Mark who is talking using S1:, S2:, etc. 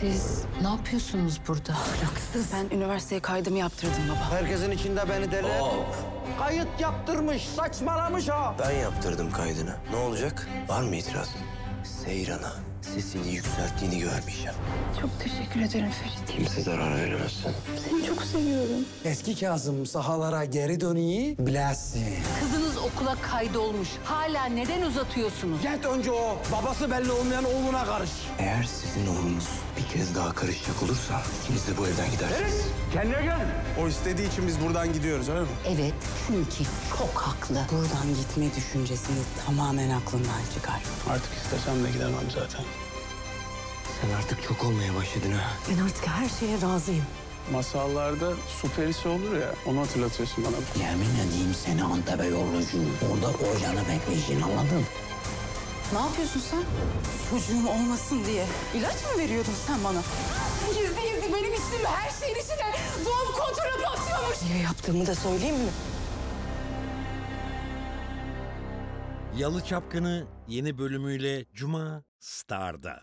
S1: Siz ne yapıyorsunuz burada?
S2: Haksız. Ben üniversiteye kaydımı yaptırdım baba.
S3: Herkesin içinde beni deli et. Kayıt yaptırmış, saçmalamış ha.
S4: Ben yaptırdım kaydını. Ne olacak? Var mı itirazın? Seyran'a sesini yükselttiğini görmeyeceğim.
S2: Çok teşekkür ederim Ferit.
S4: Kimse zarar veremezsin.
S2: Seni çok seviyorum.
S3: Eski Kazım sahalara geri dönüyi bilesin.
S1: Kızınız okula kaydolmuş. Hala neden uzatıyorsunuz?
S3: Git önce o babası belli olmayan oğluna karış.
S4: Eğer sizin oğlunuz bir kez daha karışacak olursa ikiniz de bu evden gidersiniz.
S3: Kendine gel.
S5: O istediği için biz buradan gidiyoruz öyle mi?
S1: Evet çünkü çok haklı.
S2: Buradan gitme düşüncesini tamamen aklımdan çıkar.
S5: Artık istesem de gidemem zaten.
S4: Sen artık çok olmaya başladın ha.
S2: Ben artık her şeye razıyım.
S5: Masallarda su perisi olur ya, onu hatırlatıyorsun bana.
S3: Yemin edeyim seni Antep'e yollayacağım. Orada kocanı bekleyeceksin anladın?
S2: Ne yapıyorsun sen? Çocuğum olmasın diye. İlaç mı veriyordun sen bana? Gizli gizli benim içtim her şeyin içine doğum kontrolü atıyormuş. Niye yaptığımı da söyleyeyim mi?
S6: Yalı Çapkını yeni bölümüyle Cuma Star'da.